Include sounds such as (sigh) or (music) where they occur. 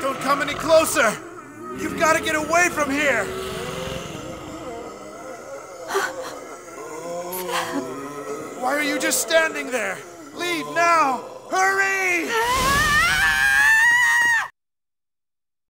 Don't come any closer! You've got to get away from here! (gasps) Why are you just standing there?